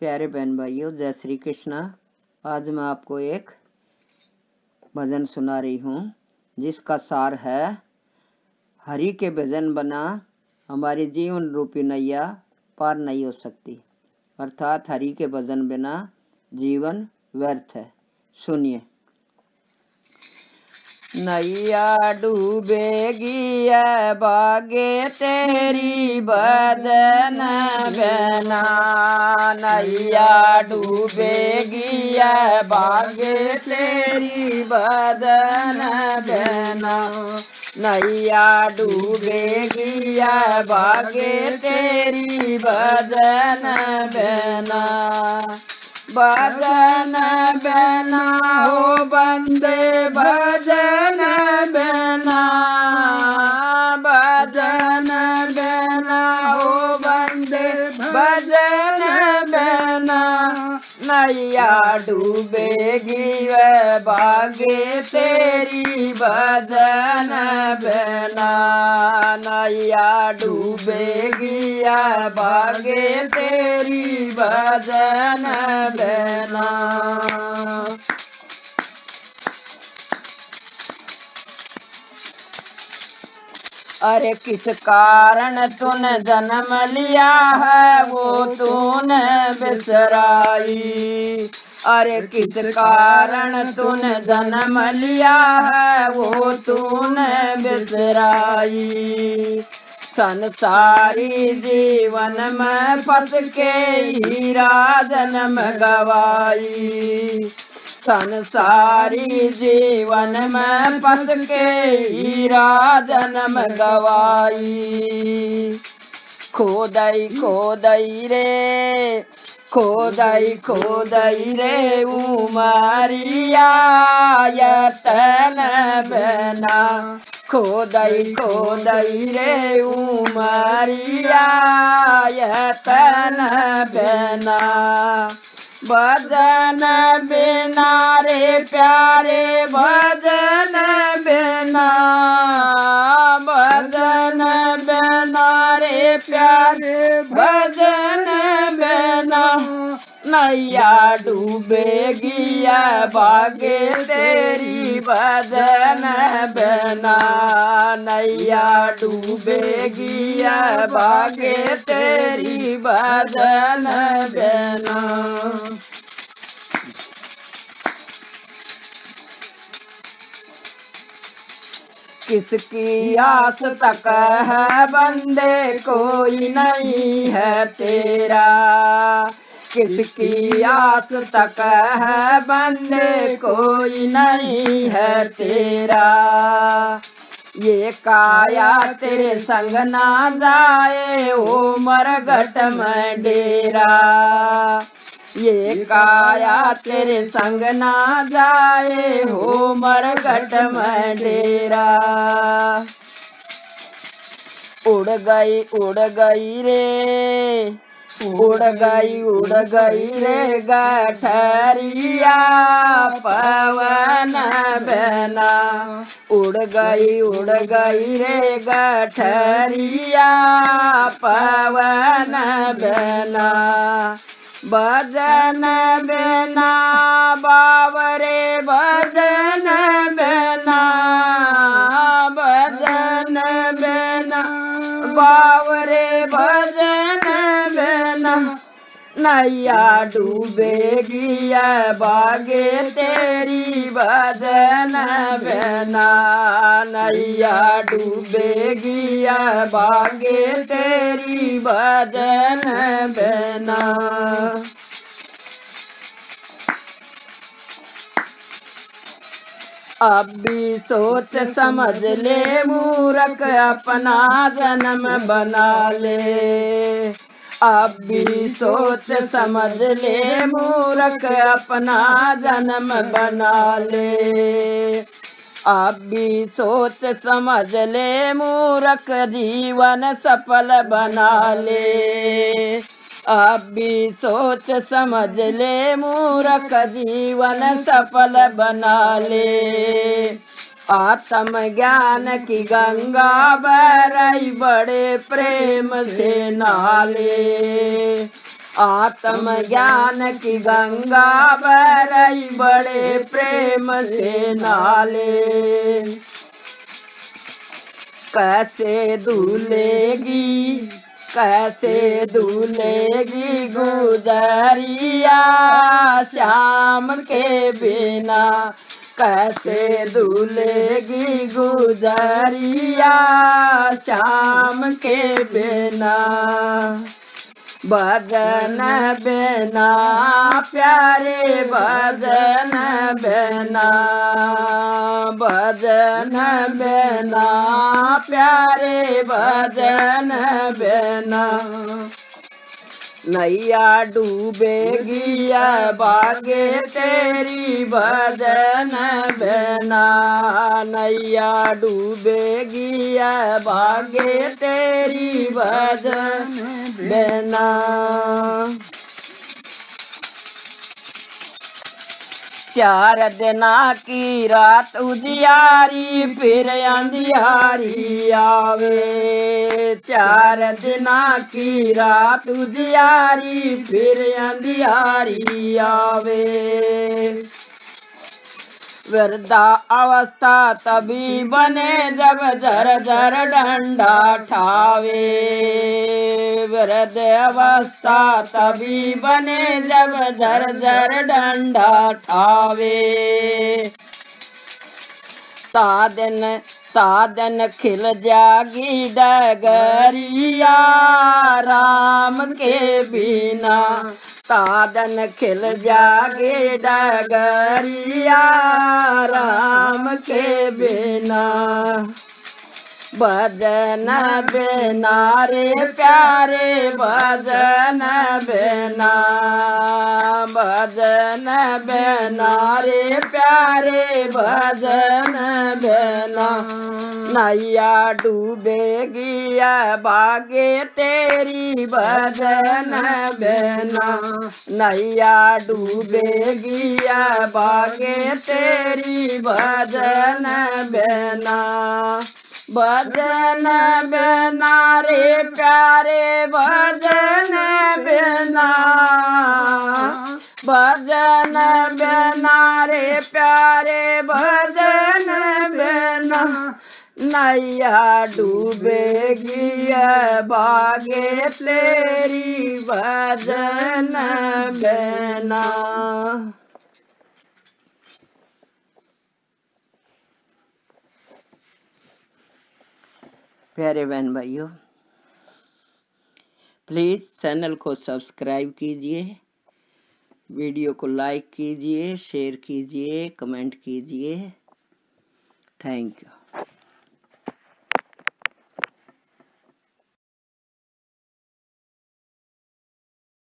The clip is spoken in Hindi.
प्यारे बहन भाइयों, जय श्री कृष्णा। आज मैं आपको एक भजन सुना रही हूँ, जिसका सार है, हरि के भजन बना, हमारी जीवन रूपी नैया पार नहीं हो सकती। अर्थात हरि के भजन बिना जीवन व्यर्थ है। सुनिए। नैया डूबेगी बागे तेरी बदन बना नैया डूबेगी बागे तेरी बदन बना नैया डूबेगी बागे तेरी बदन बना भजन बना नैया डूबेगी वह बागे तेरी भजन बना। नैया डूबेगी बागे तेरी भजन अरे किस कारण तूने जन्म लिया है? वो तूने बिसराई। अरे किस कारण तूने जन्म लिया है? वो तूने बिसराई। संसारी जीवन में फंस के हीरा जन्म गवाई। संसारी जीवन में फंस के हीरा जन्म गवाई। खोदई खोदई रे, खोदई खोदई रे उमरिया यतन बना। खोदई खोदई रे उमरिया यतन बना। भजन बिना प्यारे भजन बिना भजन बिना रे प्यारे भजन बिना। नैया डूबेगी बागे तेरी भजन बिना। नैया डूबेगी बागे तेरी भजन बिना। किसकी आस तक है? बंदे कोई नहीं है तेरा। किसकी आस तक है? बंदे कोई नहीं है तेरा। ये काया तेरे संग ना जाए ओ मरघट में डेरा। ये काया तेरे संग ना जाए, हो मरघट में उड़ गई उड़ गई रे, उड़ गई उड़ गई रे गठरिया, पवन बना उड़ गई उड़ गई रे गठरिया, पवन बना भजन बिना बावरे, भजन बिना भजन बिना, बावरे, भजन बिना। नैया डूबेगी बागे, तेरी भजन बिना। नैया डूबेगी बागे, तेरी भजन बिना। अब भी सोच समझ ले मूरख, अपना जन्म बना ले। अब भी सोच समझ ले मूरख, अपना जन्म बना ले। आप भी सोच समझ ले मूरख, जीवन सफल बना ले। आप भी सोच समझ ले, मूरख जीवन सफल बना ले। आत्म ज्ञान की गंगा बह रही बड़े प्रेम से नाले। आत्म ज्ञान की गंगा बरई बड़े प्रेम से नाले। कैसे धुलेगी कैसे दूलेगी गुजरिया श्याम के बिना? कैसे दूलेगी गुजरिया श्याम के बिना? भजन बेना, प्यारे भजन बेना भजन बेना, प्यारे भजन बेना। नैया डूबेगी बागे, तेरी भजन बेना। नैया डूबेगी बागे, तेरी चार दिना की रात उजियारी, फिर अंधियारी आवे। चार दिना की रात उजियारी, फिर अंधियारी आवे। वृद्धा अवस्था तभी बने जब जर जर डंडा ठावे। वृद्ध अवस्था तभी बने जब जर जर डंडा ठावे। साधन साधन खिल जागी डगरिया, राम के बिना साधन खिल जागे डगरिया, राम के बिना। भजन बिना रे प्यारे, भजन बिना। भजन बिना रे प्यारे, भजन बिना। नैया डूबेगी बागे तेरी भजन बिना। नैया डूबेगी बागे तेरी भजन बिना। भजन बिना रे प्यारे भजन नैया डूबेगी बागे तेरी भजन बिना प्यारे बहन भाइयों प्लीज़ चैनल को सब्सक्राइब कीजिए वीडियो को लाइक कीजिए शेयर कीजिए कमेंट कीजिए। Thank you